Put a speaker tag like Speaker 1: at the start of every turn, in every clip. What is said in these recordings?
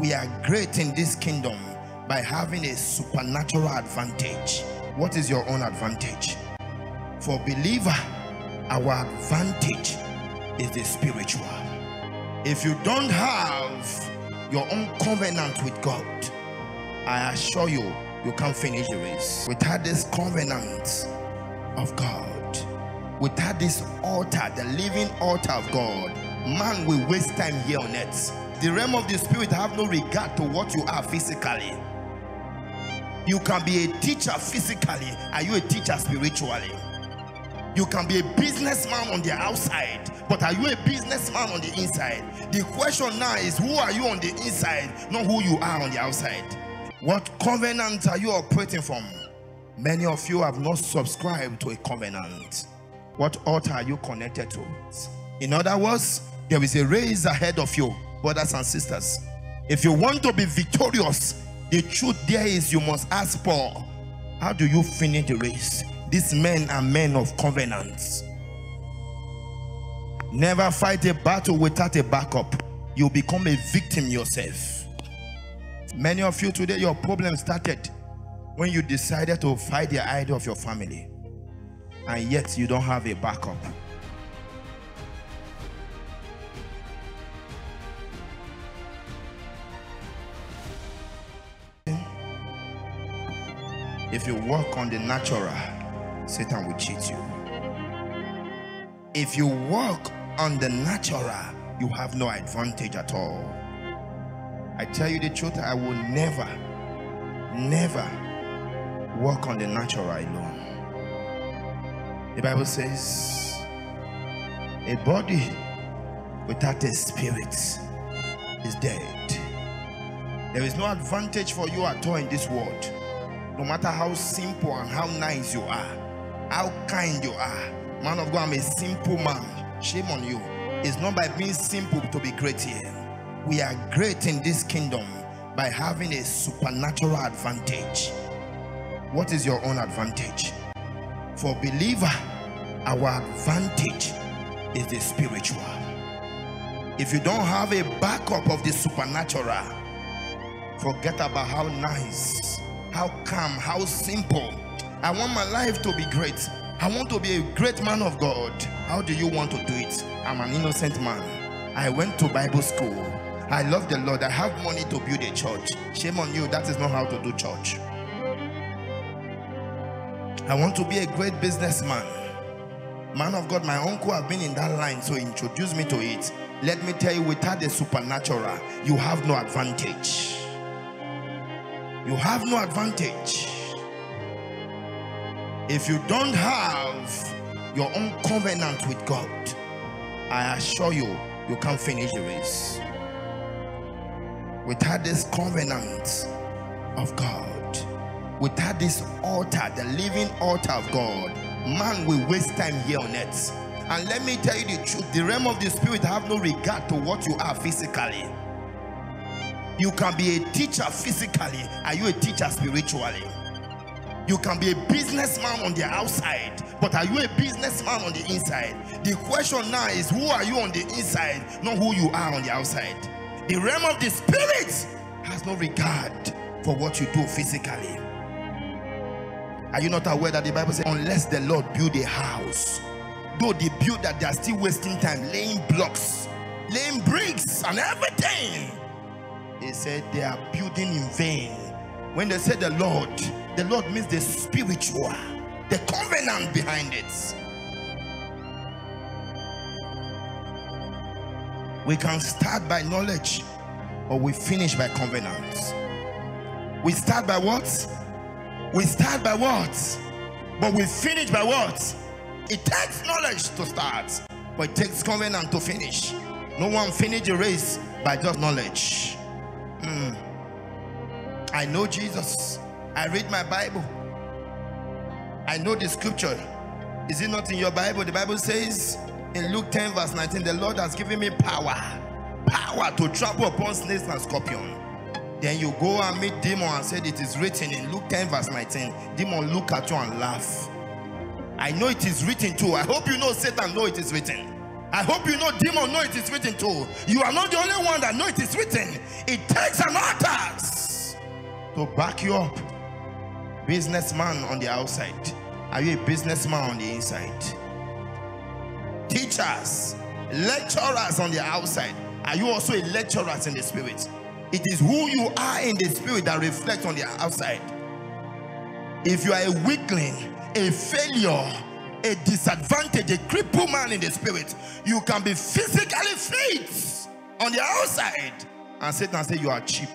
Speaker 1: We are great in this kingdom by having a supernatural advantage. What is your own advantage? For believer, our advantage is the spiritual. If you don't have your own covenant with God, I assure you, you can't finish the race. Without this covenant of God, without this altar, the living altar of God, man will waste time here on earth. The realm of the spirit have no regard to what you are physically. You can be a teacher physically. Are you a teacher spiritually? You can be a businessman on the outside, but are you a businessman on the inside? The question now is who are you on the inside, not who you are on the outside. What covenant are you operating from? Many of you have not subscribed to a covenant. What altar are you connected to? In other words, there is a race ahead of you, brothers and sisters. If you want to be victorious, the truth there is you must ask Paul, how do you finish the race? These men are men of covenants. Never fight a battle without a backup. You become a victim yourself. Many of you today, your problem started when you decided to fight the idol of your family, and yet you don't have a backup. If you work on the natural, Satan will cheat you. If you work on the natural, you have no advantage at all. I tell you the truth, I will never, never work on the natural alone. The Bible says, a body without a spirit is dead. There is no advantage for you at all in this world no matter how simple and how nice you are, how kind you are. Man of God, I'm a simple man. Shame on you. It's not by being simple to be great here. We are great in this kingdom by having a supernatural advantage. What is your own advantage? For believer, our advantage is the spiritual. If you don't have a backup of the supernatural, forget about how nice how calm, how simple. I want my life to be great. I want to be a great man of God. How do you want to do it? I'm an innocent man. I went to Bible school. I love the Lord. I have money to build a church. Shame on you. That is not how to do church. I want to be a great businessman. Man of God, my uncle have been in that line, so introduce me to it. Let me tell you, without the supernatural, you have no advantage you have no advantage. If you don't have your own covenant with God, I assure you, you can't finish the race. Without this covenant of God, without this altar, the living altar of God, man will waste time here on earth. And let me tell you the truth the realm of the spirit have no regard to what you are physically. You can be a teacher physically. Are you a teacher spiritually? You can be a businessman on the outside, but are you a businessman on the inside? The question now is who are you on the inside, not who you are on the outside. The realm of the spirit has no regard for what you do physically. Are you not aware that the Bible says, unless the Lord build a house, though they build that, they are still wasting time laying blocks, laying bricks, and everything they said they are building in vain. When they said the Lord, the Lord means the spiritual, the covenant behind it. We can start by knowledge, or we finish by covenants. We start by what? We start by what? But we finish by what? It takes knowledge to start, but it takes covenant to finish. No one finish the race by just knowledge. Mm. I know Jesus. I read my Bible. I know the scripture. Is it not in your Bible? The Bible says in Luke 10, verse 19, the Lord has given me power, power to trample upon snakes and scorpions. Then you go and meet demon and said it is written in Luke 10, verse 19. Demon look at you and laugh. I know it is written too. I hope you know Satan know it is written. I hope you know demon know it is written too. You are not the only one that know it is written. It takes an altar to back you up. Businessman on the outside. Are you a businessman on the inside? Teachers, lecturers on the outside. Are you also a lecturer in the spirit? It is who you are in the spirit that reflects on the outside. If you are a weakling, a failure, a disadvantage, a crippled man in the spirit, you can be physically fit on the outside. And Satan say you are cheap.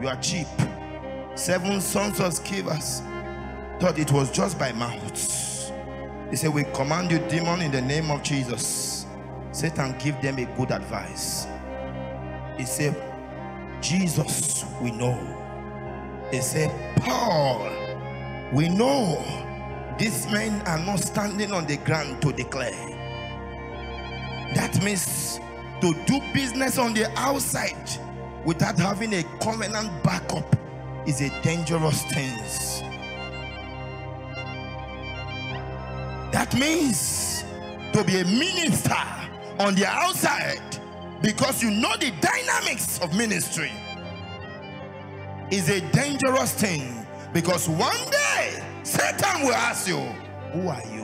Speaker 1: You are cheap. Seven sons of Scevas thought it was just by mouths. He said, We command you, demon, in the name of Jesus. Satan give them a good advice. He said, Jesus, we know. He said, Paul, we know these men are not standing on the ground to declare. That means to do business on the outside without having a covenant backup is a dangerous thing. That means to be a minister on the outside because you know the dynamics of ministry is a dangerous thing because one day Satan will ask you, Who are you?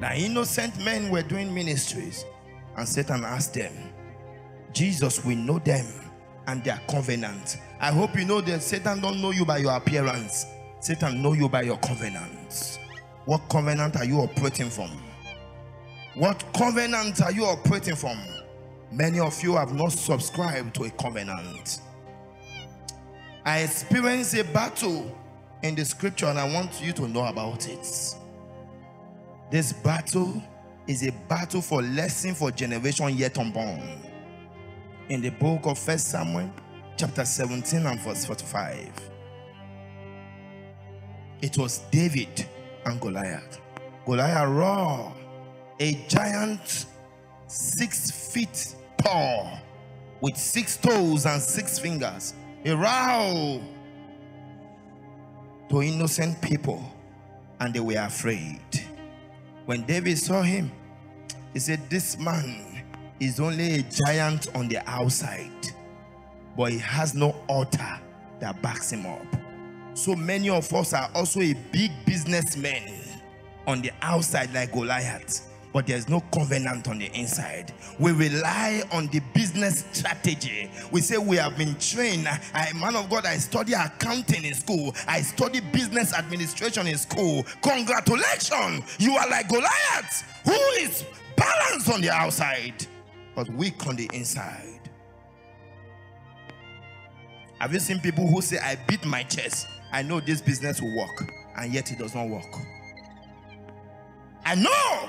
Speaker 1: Now, innocent men were doing ministries, and Satan asked them, Jesus, we know them and their covenant. I hope you know that Satan don't know you by your appearance. Satan know you by your covenant. What covenant are you operating from? What covenant are you operating from? Many of you have not subscribed to a covenant. I experienced a battle in the scripture and I want you to know about it. This battle is a battle for lesson for generation yet unborn. In the book of First Samuel, chapter 17 and verse 45. It was David and Goliath. Goliath raw, a giant six feet tall with six toes and six fingers. A row to innocent people, and they were afraid. When David saw him, he said, This man is only a giant on the outside, but he has no altar that backs him up. So many of us are also a big businessman on the outside, like Goliath, but there's no covenant on the inside. We rely on the business strategy. We say we have been trained. I, man of God, I study accounting in school, I study business administration in school. Congratulations, you are like Goliath, who is balanced on the outside, but weak on the inside. Have you seen people who say, I beat my chest? I know this business will work, and yet it does not work. I know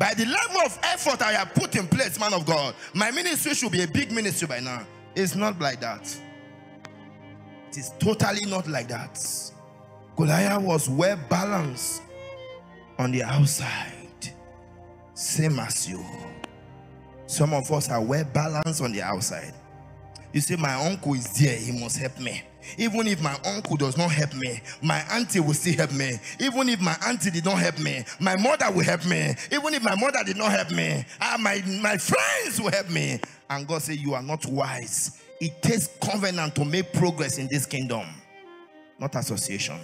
Speaker 1: by the level of effort I have put in place, man of God, my ministry should be a big ministry by now. It's not like that. It is totally not like that. Goliath was well balanced on the outside, same as you. Some of us are well balanced on the outside. You say, My uncle is there, he must help me. Even if my uncle does not help me, my auntie will still help me. Even if my auntie did not help me, my mother will help me. Even if my mother did not help me, uh, my, my friends will help me. And God said, You are not wise. It takes covenant to make progress in this kingdom, not association.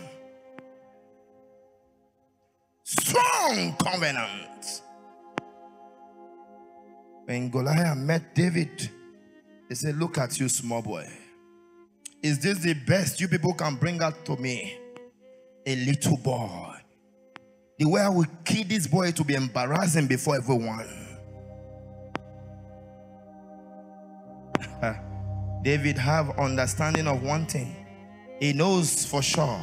Speaker 1: Strong covenant. When Goliath met David, he said, Look at you, small boy. Is this the best you people can bring out to me? A little boy. The way I will kill this boy to be embarrassing before everyone. David have understanding of one thing. He knows for sure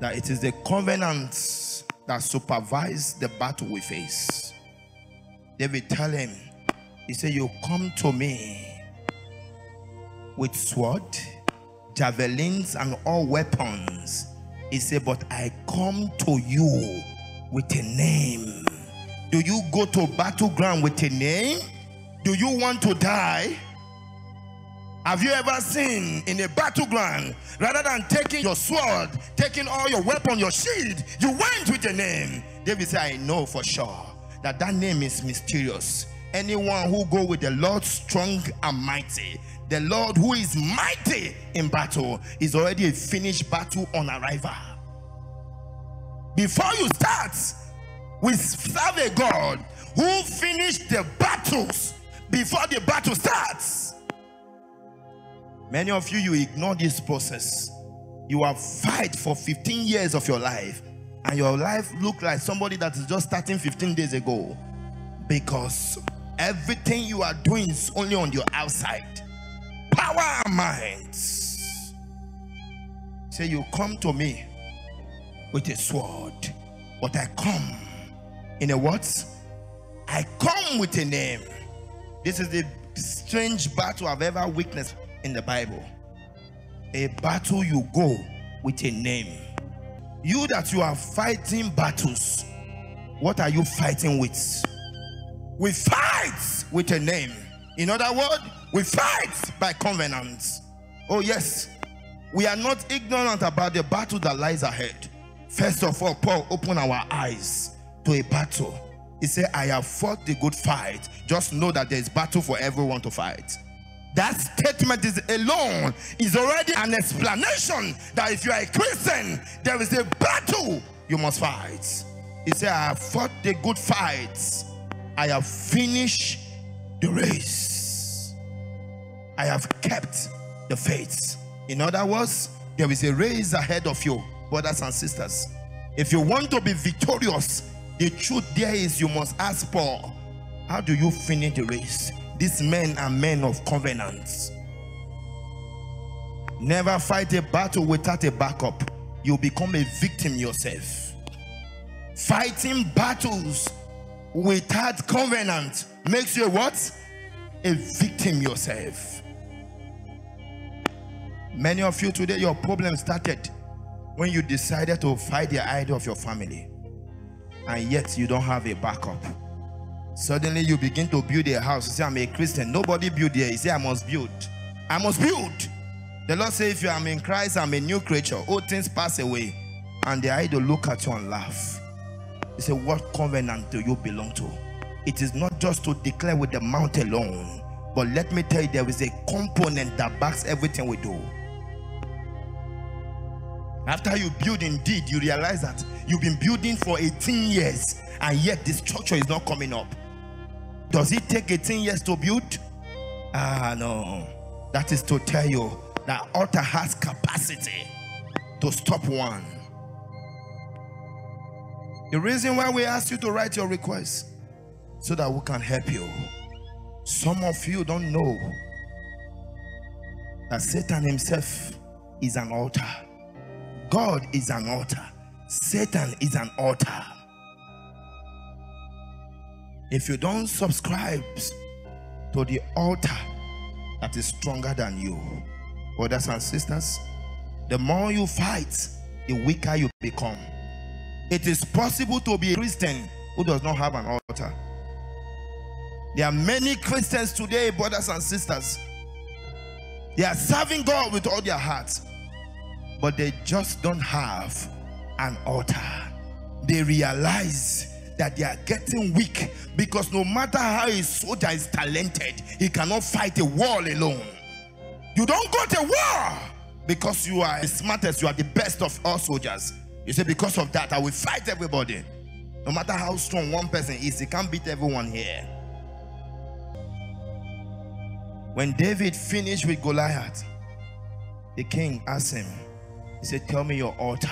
Speaker 1: that it is the covenants that supervise the battle we face. David tell him, he said, You come to me with sword, javelins, and all weapons. He said, But I come to you with a name. Do you go to battleground with a name? Do you want to die? Have you ever seen in a battleground, rather than taking your sword, taking all your weapon, your shield, you went with a name? David said, I know for sure that that name is mysterious. Anyone who go with the Lord strong and mighty, the Lord who is mighty in battle, is already a finished battle on arrival. Before you start, we serve a God who finished the battles before the battle starts. Many of you, you ignore this process. You have fight for 15 years of your life, and your life look like somebody that is just starting 15 days ago because everything you are doing is only on your outside. Power and minds. Say, you come to me with a sword, but I come in a what? I come with a name. This is the strange battle I've ever witnessed in the Bible. A battle you go with a name. You that you are fighting battles, what are you fighting with? We fight with a name. In other words, we fight by covenant. Oh, yes. We are not ignorant about the battle that lies ahead. First of all, Paul opened our eyes to a battle. He said, I have fought the good fight. Just know that there is battle for everyone to fight. That statement is alone is already an explanation that if you are a Christian, there is a battle you must fight. He said, I have fought the good fight. I have finished the race. I have kept the faith. In other words, there is a race ahead of you, brothers and sisters. If you want to be victorious, the truth there is you must ask Paul, how do you finish the race? These men are men of covenants. Never fight a battle without a backup. You become a victim yourself. Fighting battles without covenant makes you what? A victim yourself. Many of you today, your problem started when you decided to fight the idol of your family, and yet you don't have a backup. Suddenly you begin to build a house. You say, I'm a Christian. Nobody build there. You say, I must build. I must build. The Lord say, if you are in Christ, I'm a new creature. All things pass away. And the idol look at you and laugh. He say, what covenant do you belong to? It is not just to declare with the mouth alone. But let me tell you, there is a component that backs everything we do. After you build indeed, you realize that you've been building for 18 years and yet the structure is not coming up. Does it take 18 years to build? Ah, no. That is to tell you that altar has capacity to stop one. The reason why we ask you to write your request so that we can help you. Some of you don't know that Satan himself is an altar. God is an altar. Satan is an altar. If you don't subscribe to the altar that is stronger than you, brothers and sisters, the more you fight, the weaker you become. It is possible to be a Christian who does not have an altar. There are many Christians today, brothers and sisters. They are serving God with all their hearts, but they just don't have an altar. They realize that they are getting weak because no matter how a soldier is talented, he cannot fight a war alone. You don't go to war because you are the smartest, you are the best of all soldiers. You say, because of that, I will fight everybody. No matter how strong one person is, he can't beat everyone here. When David finished with Goliath, the king asked him, He said, Tell me your altar.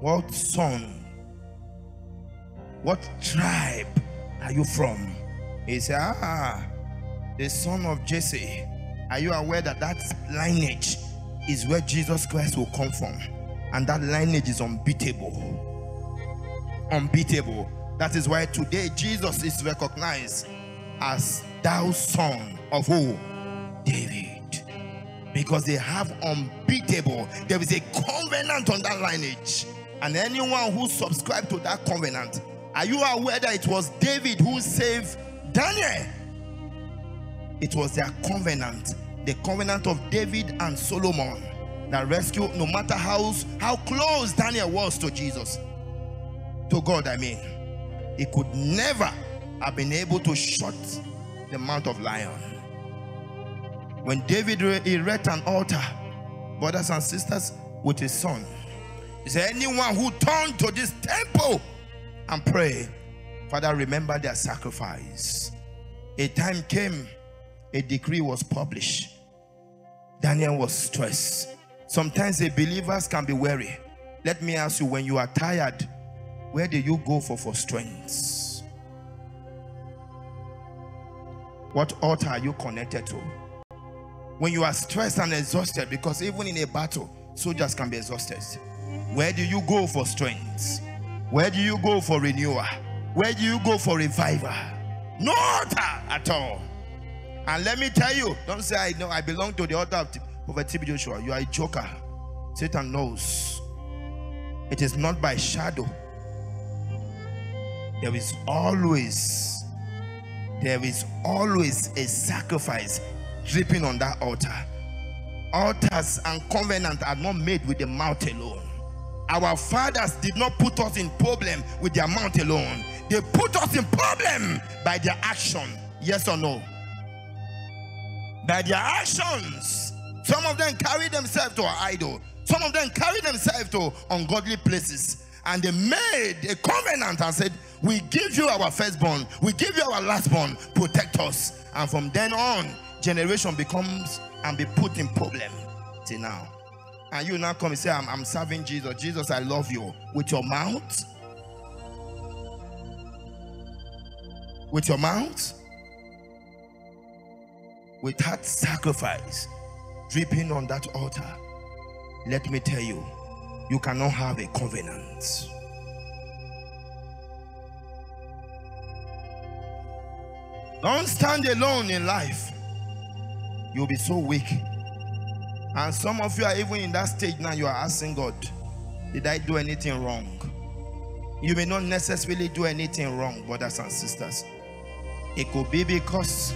Speaker 1: What son what tribe are you from? He said, Ah, the son of Jesse. Are you aware that that lineage is where Jesus Christ will come from? And that lineage is unbeatable. Unbeatable. That is why today Jesus is recognized as thou son of who? David. Because they have unbeatable, there is a covenant on that lineage. And anyone who subscribed to that covenant are you aware that it was David who saved Daniel? It was their covenant, the covenant of David and Solomon that rescued, no matter how, how close Daniel was to Jesus, to God, I mean, he could never have been able to shut the mouth of lion. When David erected an altar, brothers and sisters, with his son, he said, Anyone who turned to this temple and pray, Father, remember their sacrifice. A time came, a decree was published. Daniel was stressed. Sometimes the believers can be weary. Let me ask you when you are tired, where do you go for, for strength? What altar are you connected to? When you are stressed and exhausted, because even in a battle, soldiers can be exhausted. Where do you go for strength? Where do you go for renewal? Where do you go for revival? No altar at all. And let me tell you, don't say I know I belong to the altar of Prophet TB Joshua. You are a joker. Satan knows. It is not by shadow. There is always, there is always a sacrifice dripping on that altar. Altars and covenant are not made with the mouth alone. Our fathers did not put us in problem with their mouth alone. They put us in problem by their action. Yes or no? By their actions. Some of them carry themselves to an idol. Some of them carry themselves to ungodly places. And they made a covenant and said, We give you our firstborn, we give you our lastborn, protect us. And from then on, generation becomes and be put in problem till now. And you now come and say, I'm, I'm serving Jesus. Jesus, I love you. With your mouth? With your mouth? With that sacrifice dripping on that altar, let me tell you, you cannot have a covenant. Don't stand alone in life you'll be so weak. And some of you are even in that stage now, you are asking God, Did I do anything wrong? You may not necessarily do anything wrong, brothers and sisters. It could be because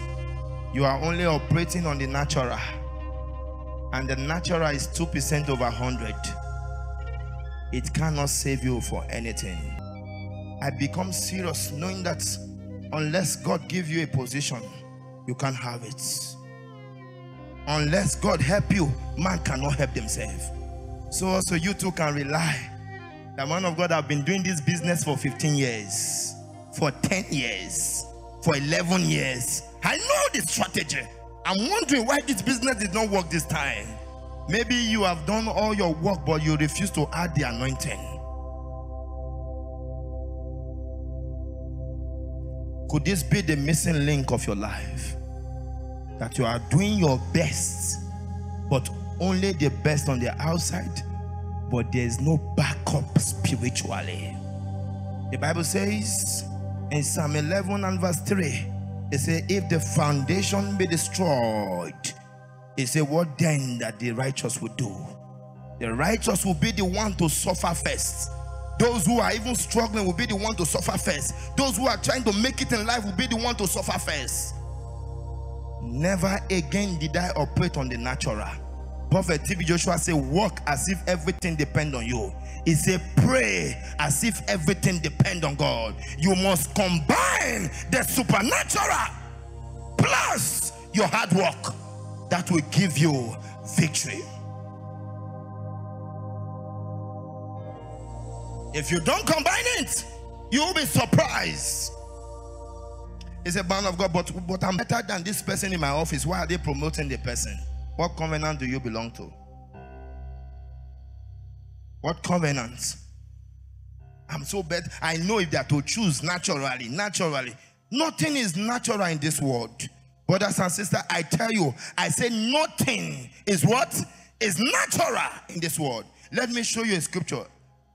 Speaker 1: you are only operating on the natural, and the natural is 2% over 100. It cannot save you for anything. I become serious knowing that unless God give you a position, you can't have it. Unless God help you, man cannot help themselves. So also you too can rely. The man of God have been doing this business for 15 years, for 10 years, for 11 years. I know the strategy. I'm wondering why this business did not work this time. Maybe you have done all your work, but you refuse to add the anointing. Could this be the missing link of your life? that you are doing your best, but only the best on the outside, but there's no backup spiritually. The Bible says in Psalm 11 and verse 3, it says, If the foundation be destroyed, it says, What then that the righteous will do? The righteous will be the one to suffer first. Those who are even struggling will be the one to suffer first. Those who are trying to make it in life will be the one to suffer first. Never again did I operate on the natural. Prophet TB Joshua said, Walk as if everything depend on you. He said, Pray as if everything depend on God. You must combine the supernatural plus your hard work that will give you victory. If you don't combine it, you'll be surprised He's a man of God, but, but I'm better than this person in my office. Why are they promoting the person? What covenant do you belong to? What covenant? I'm so bad. I know if they are to choose naturally, naturally. Nothing is natural in this world. Brothers and sisters, I tell you, I say nothing is what? Is natural in this world. Let me show you a scripture.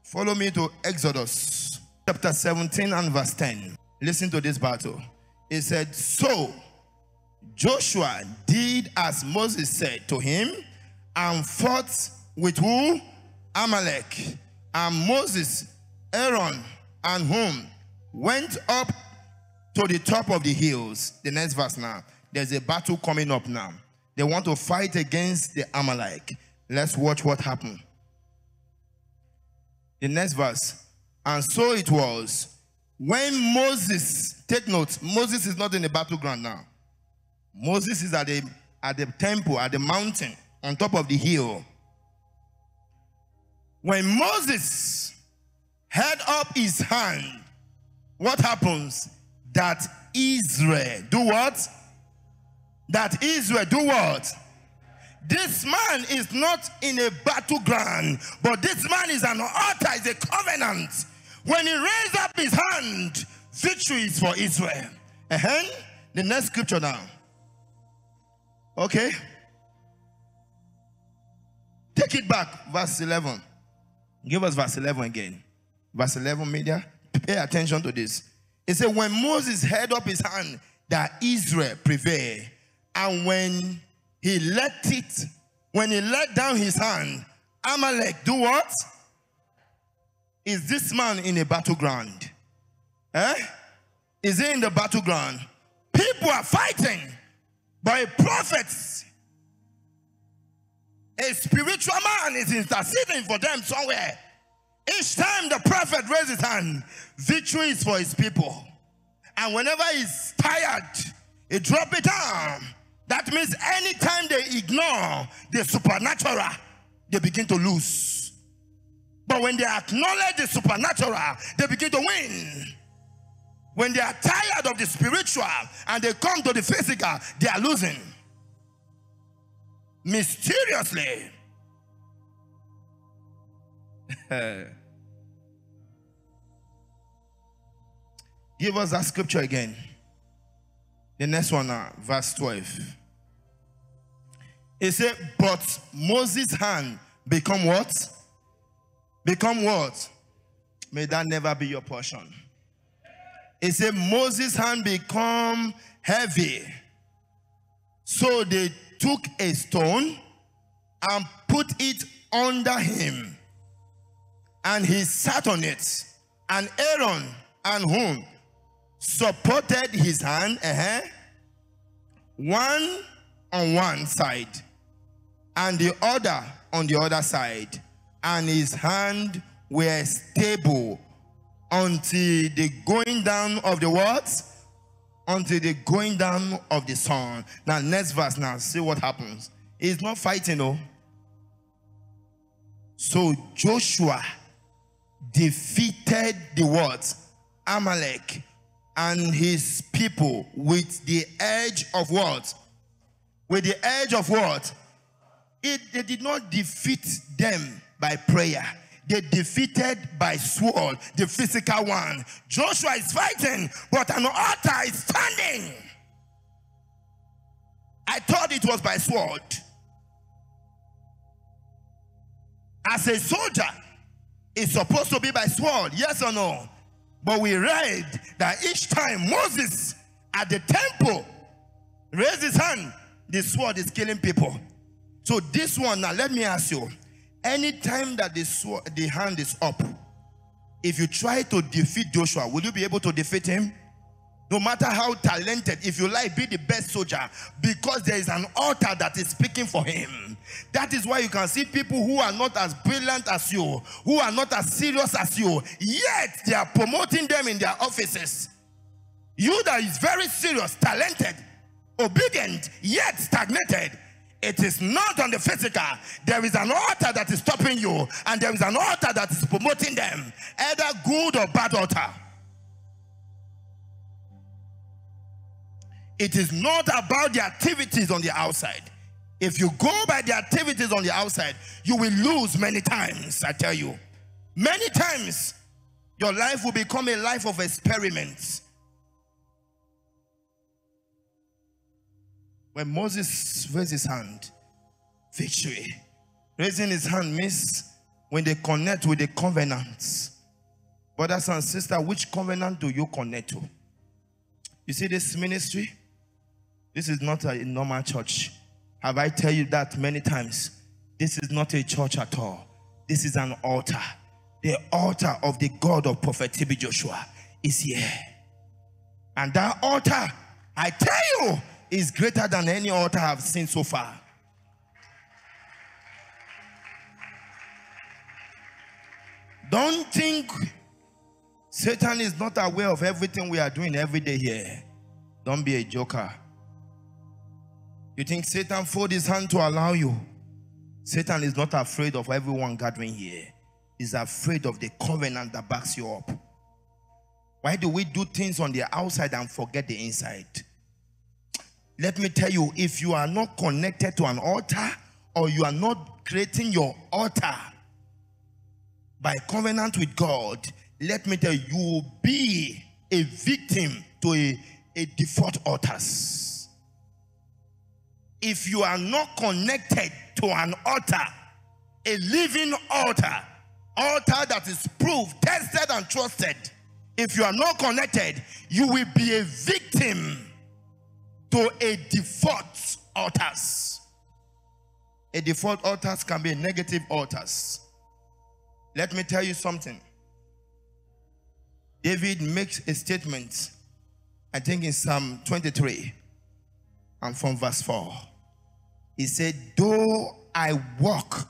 Speaker 1: Follow me to Exodus chapter 17 and verse 10. Listen to this battle. He said, So Joshua did as Moses said to him and fought with who? Amalek. And Moses, Aaron, and Hur went up to the top of the hills. The next verse now. there's a battle coming up now. They want to fight against the Amalek. Let's watch what happened. The next verse. And so it was when Moses, take note, Moses is not in the battleground now. Moses is at the at the temple, at the mountain, on top of the hill. When Moses held up his hand, what happens? That Israel do what? That Israel do what? This man is not in a battleground, but this man is an altar, is a covenant. When he raised up his hand, victory is for Israel. Uh-huh. The next scripture now. Okay. Take it back, verse 11. Give us verse 11 again. Verse 11, media. Pay attention to this. It said, When Moses held up his hand, that Israel prevailed. And when he let it, when he let down his hand, Amalek do what? Is this man in a battleground? Eh? Is he in the battleground? People are fighting by prophets. A spiritual man is interceding for them somewhere. Each time the prophet raises his hand, victory is for his people. And whenever he's tired, he drop it down. That means anytime they ignore the supernatural, they begin to lose. But when they acknowledge the supernatural, they begin to win. When they are tired of the spiritual and they come to the physical, they are losing. Mysteriously. Give us that scripture again. The next one now, verse 12. It said, But Moses' hand become what? Become what? May that never be your portion. It said, Moses' hand become heavy. So they took a stone and put it under him. And he sat on it. And Aaron and Hur supported his hand, uh-huh, one on one side, and the other on the other side, and his hand were stable until the going down of the what? Until the going down of the sun. Now, next verse now, see what happens. He's not fighting, no. So Joshua defeated the what? Amalek and his people with the edge of what? With the edge of what? It, they did not defeat them by prayer. They defeated by sword, the physical one. Joshua is fighting, but an altar is standing. I thought it was by sword. As a soldier, it's supposed to be by sword, yes or no? But we read that each time Moses at the temple raised his hand, the sword is killing people. So this one, now let me ask you, anytime that the, the hand is up, if you try to defeat Joshua, will you be able to defeat him? No matter how talented, if you like, be the best soldier because there is an altar that is speaking for him. That is why you can see people who are not as brilliant as you, who are not as serious as you, yet they are promoting them in their offices. You that is very serious, talented, obedient, yet stagnated. It is not on the physical. There is an altar that is stopping you, and there is an altar that is promoting them, either good or bad altar. It is not about the activities on the outside. If you go by the activities on the outside, you will lose many times, I tell you. Many times, your life will become a life of experiments. When Moses raised his hand, victory. Raising his hand means when they connect with the covenants. Brothers and sisters, which covenant do you connect to? You see this ministry? This is not a normal church. Have I tell you that many times? This is not a church at all. This is an altar. The altar of the God of Prophet TB Joshua is here. And that altar, I tell you, is greater than any altar I've seen so far. Don't think Satan is not aware of everything we are doing every day here. Don't be a joker. You think Satan fold his hand to allow you? Satan is not afraid of everyone gathering here. He's afraid of the covenant that backs you up. Why do we do things on the outside and forget the inside? Let me tell you, if you are not connected to an altar or you are not creating your altar by covenant with God, let me tell you, you will be a victim to a, a default altars. If you are not connected to an altar, a living altar, altar that is proved, tested, and trusted, if you are not connected, you will be a victim to a default altars. A default altars can be negative altars. Let me tell you something. David makes a statement, I think in Psalm 23 and from verse 4. He said, Though I walk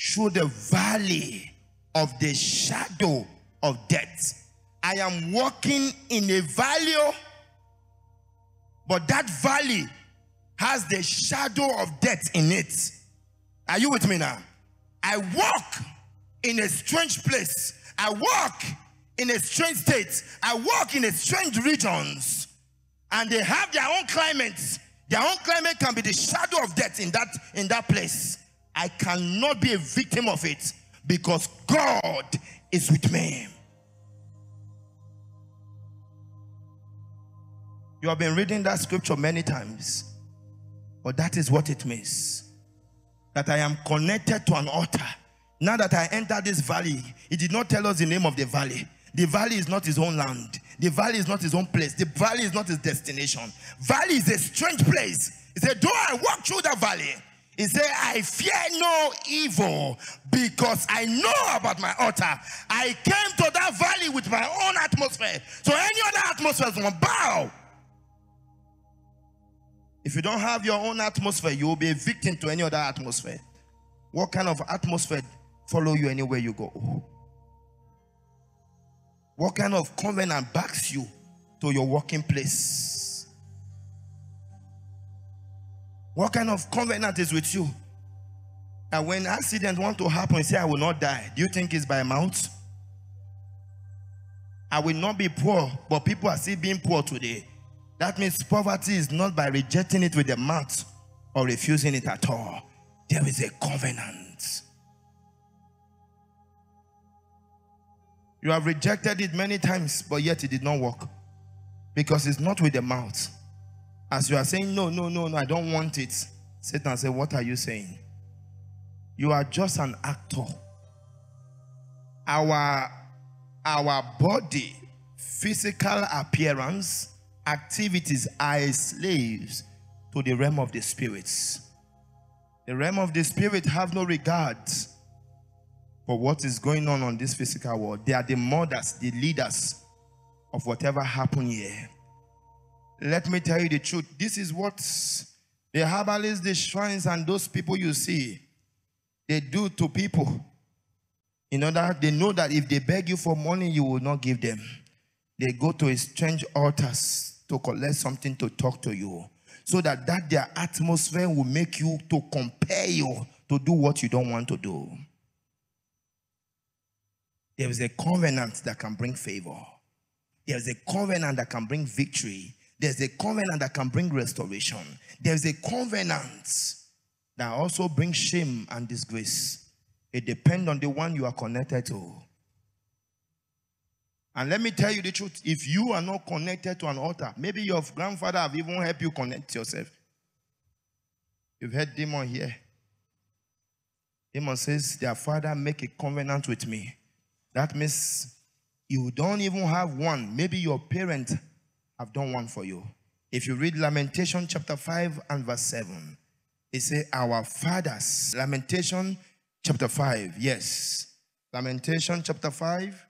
Speaker 1: through the valley of the shadow of death, I am walking in a valley, but that valley has the shadow of death in it. Are you with me now? I walk in a strange place. I walk in a strange state. I walk in a strange regions. And they have their own climates. Their own climate can be the shadow of death in that in that place. I cannot be a victim of it because God is with me. You have been reading that scripture many times, but that is what it means that I am connected to an altar now that I enter this valley, he did not tell us the name of the valley. The valley is not his own land. The valley is not his own place. The valley is not his destination. Valley is a strange place. He said, Though I walk through the valley, he said, I fear no evil because I know about my altar. I came to that valley with my own atmosphere. So any other atmosphere is going to bow. If you don't have your own atmosphere, you will be a victim to any other atmosphere. What kind of atmosphere follow you anywhere you go? What kind of covenant backs you to your working place? What kind of covenant is with you? And when accident want to happen, say, I will not die. Do you think it's by mouth? I will not be poor, but people are still being poor today. That means poverty is not by rejecting it with the mouth or refusing it at all. There is a covenant. You have rejected it many times, but yet it did not work. Because it's not with the mouth. As you are saying, no, no, no, no, I don't want it. Satan said, What are you saying? You are just an actor. Our, our body, physical appearance, activities are slaves to the realm of the spirits. The realm of the spirit have no regards for what is going on on this physical world. They are the mothers, the leaders of whatever happened here. Let me tell you the truth. This is what the herbalists, the shrines, and those people you see, they do to people. In order, they know that if they beg you for money, you will not give them. They go to strange altars to collect something to talk to you. So that, that their atmosphere will make you to compare you to do what you don't want to do. There is a covenant that can bring favor. There's a covenant that can bring victory. There's a covenant that can bring restoration. There's a covenant that also brings shame and disgrace. It depends on the one you are connected to. And let me tell you the truth. If you are not connected to an altar, maybe your grandfather have even helped you connect yourself. You've heard demon here. Demon says, their father make a covenant with me. That means you don't even have one. Maybe your parent have done one for you. If you read Lamentation chapter 5 and verse 7, it says, Our fathers. Lamentation chapter 5, yes. Lamentation chapter 5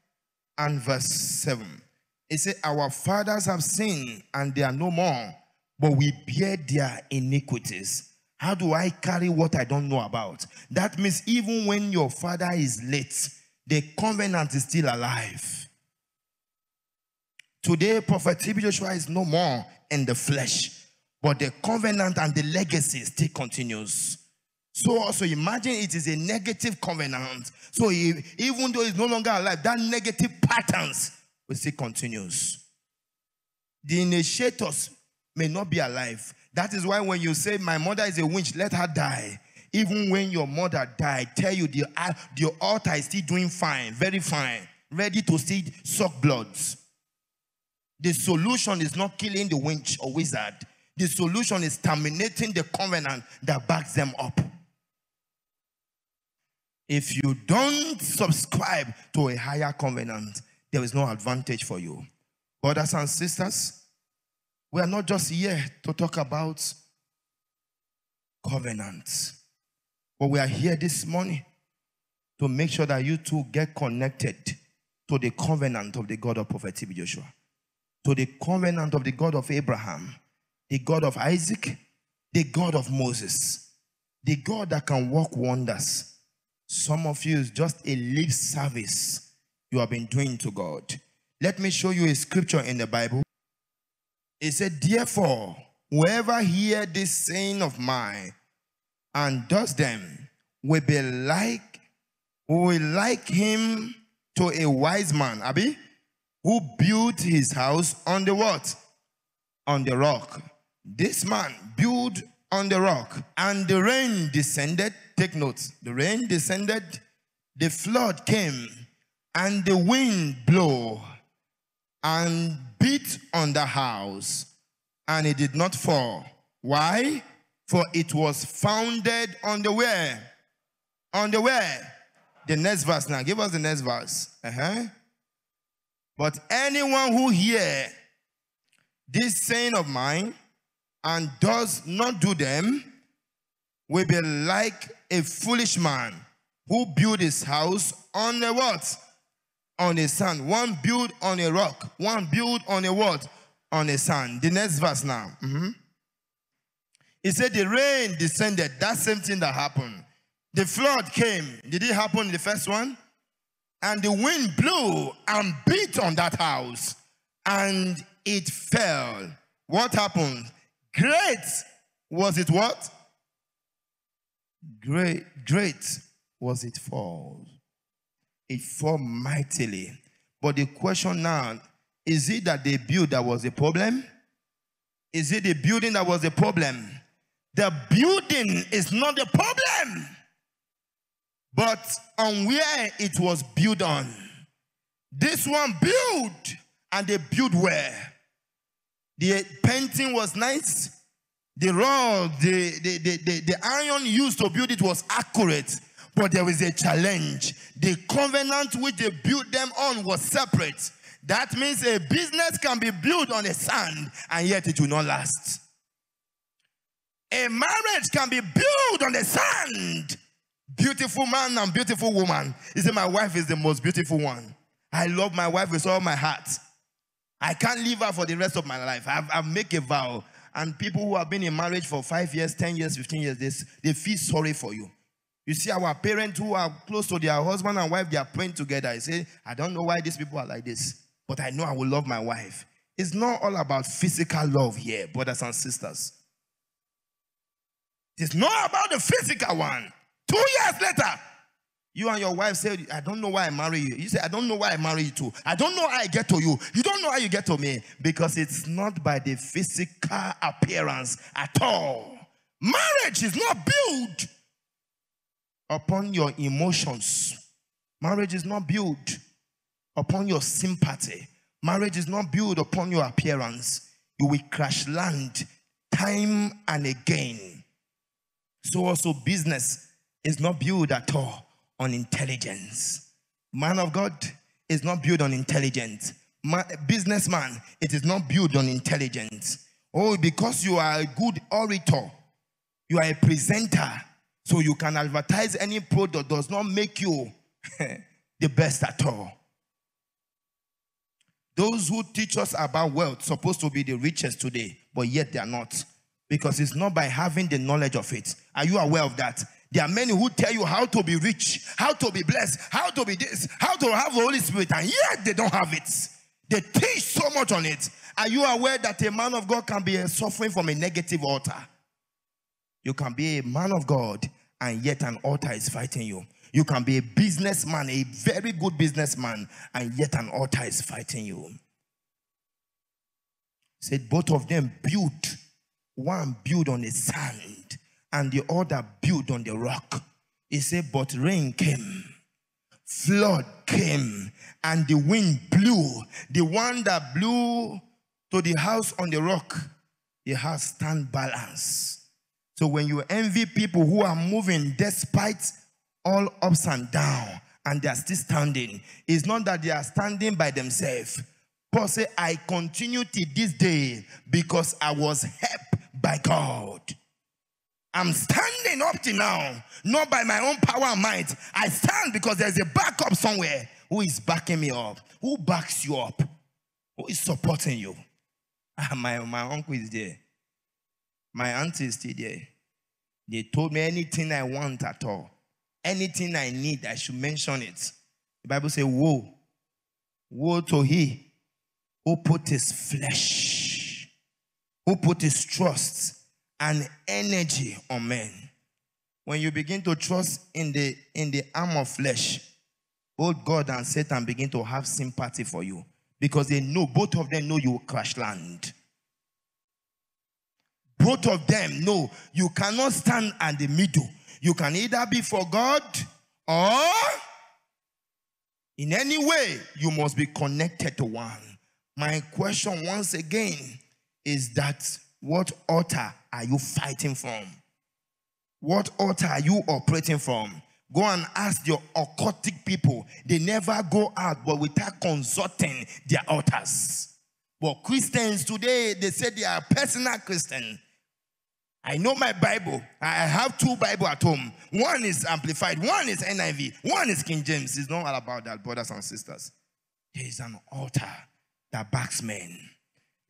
Speaker 1: and verse 7. It says, Our fathers have sinned and they are no more, but we bear their iniquities. How do I carry what I don't know about? That means even when your father is late, the covenant is still alive. Today, Prophet TB Joshua is no more in the flesh, but the covenant and the legacy still continues. So also imagine it is a negative covenant. So he, even though he's no longer alive, that negative patterns will still continues. The initiators may not be alive. That is why when you say, My mother is a witch, let her die. Even when your mother died, tell you the, uh, the altar is still doing fine, very fine, ready to still suck bloods. The solution is not killing the witch or wizard. The solution is terminating the covenant that backs them up. If you don't subscribe to a higher covenant, there is no advantage for you. Brothers and sisters, we are not just here to talk about covenants, but we are here this morning to make sure that you two get connected to the covenant of the God of Prophet Joshua, to the covenant of the God of Abraham, the God of Isaac, the God of Moses, the God that can work wonders. Some of you is just a lip service you have been doing to God. Let me show you a scripture in the Bible he said, Therefore, whoever hear this saying of mine and does them will be like, will like him to a wise man, Abby, who built his house on the what? On the rock. This man built on the rock, and the rain descended. Take note, the rain descended, the flood came, and the wind blew and beat on the house, and it did not fall. Why? For it was founded on the where? On the where? The next verse now. Give us the next verse. Uh-huh. But anyone who hear this saying of mine and does not do them will be like a foolish man who built his house on the what? on a sand. One built on a rock. One built on a what? On a sand. The next verse now. Mm-hmm. He said the rain descended. That same thing that happened. The flood came. Did it happen in the first one? And the wind blew and beat on that house. And it fell. What happened? Great was it what? Great, great was it fall it fell mightily. But the question now is it that they build that was the problem? Is it the building that was the problem? The building is not the problem, but on where it was built on. This one built and they built where? The painting was nice. The rod, the, the, the, the, the iron used to build it was accurate. But there was a challenge. The covenant which they built them on was separate. That means a business can be built on a sand and yet it will not last. A marriage can be built on the sand. Beautiful man and beautiful woman. He said, My wife is the most beautiful one. I love my wife with all my heart. I can't leave her for the rest of my life. I've, I've make a vow. And people who have been in marriage for five years, 10 years, 15 years, they, they feel sorry for you. You see, our parents who are close to their husband and wife, they are praying together. I say, I don't know why these people are like this, but I know I will love my wife. It's not all about physical love here, brothers and sisters. It's not about the physical one. Two years later, you and your wife say, I don't know why I marry you. You say, I don't know why I marry you too. I don't know how I get to you. You don't know how you get to me. Because it's not by the physical appearance at all. Marriage is not built upon your emotions. Marriage is not built upon your sympathy. Marriage is not built upon your appearance. You will crash land time and again. So also business is not built at all on intelligence. Man of God is not built on intelligence. Man, businessman, it is not built on intelligence. Oh, because you are a good orator, you are a presenter, so you can advertise any product does not make you the best at all. Those who teach us about wealth supposed to be the richest today, but yet they are not. Because it's not by having the knowledge of it. Are you aware of that? There are many who tell you how to be rich, how to be blessed, how to be this, how to have the Holy Spirit, and yet they don't have it. They teach so much on it. Are you aware that a man of God can be suffering from a negative altar? You can be a man of God, and yet an altar is fighting you. You can be a businessman, a very good businessman, and yet an altar is fighting you. Said both of them built, one built on the sand, and the other built on the rock. He said, But rain came, flood came, and the wind blew. The one that blew to the house on the rock, it has stand balance. So when you envy people who are moving despite all ups and down, and they are still standing, it's not that they are standing by themselves. Paul said, I continue to this day because I was helped by God. I'm standing up to now, not by my own power and might. I stand because there's a backup somewhere. Who is backing me up? Who backs you up? Who is supporting you? Ah, my, my uncle is there. My auntie is still there. They told me anything I want at all, anything I need, I should mention it. The Bible says, Woe, woe to he who put his flesh, who put his trust and energy on men. When you begin to trust in the in the arm of flesh, both God and Satan begin to have sympathy for you because they know both of them know you will crash land. Both of them know you cannot stand at the middle. You can either be for God or in any way you must be connected to one. My question once again is that what altar are you fighting from? What altar are you operating from? Go and ask your occultic people. They never go out but without consulting their altars. But Christians today, they say they are personal Christian. I know my Bible. I have two Bible at home. One is amplified, one is NIV, one is King James. It's not all about that, brothers and sisters. There is an altar that backs men.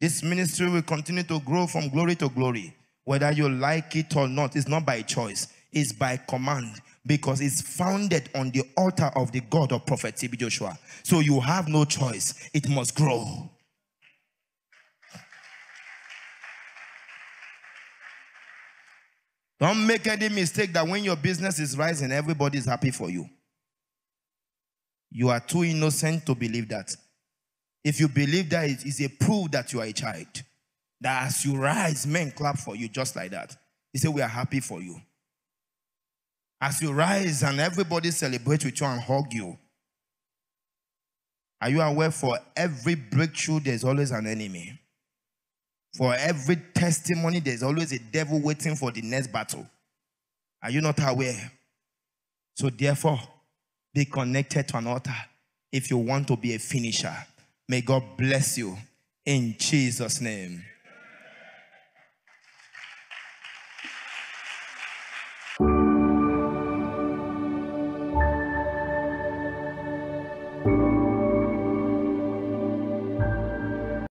Speaker 1: This ministry will continue to grow from glory to glory. Whether you like it or not, it's not by choice, it's by command because it's founded on the altar of the God of Prophet TB Joshua. So you have no choice, it must grow. Don't make any mistake that when your business is rising, everybody is happy for you. You are too innocent to believe that. If you believe that, it is a proof that you are a child. That as you rise, men clap for you just like that. He said, We are happy for you. As you rise and everybody celebrates with you and hug you. Are you aware for every breakthrough, there's always an enemy? For every testimony, there's always a devil waiting for the next battle. Are you not aware? So, therefore, be connected to an altar if you want to be a finisher. May God bless you in Jesus' name.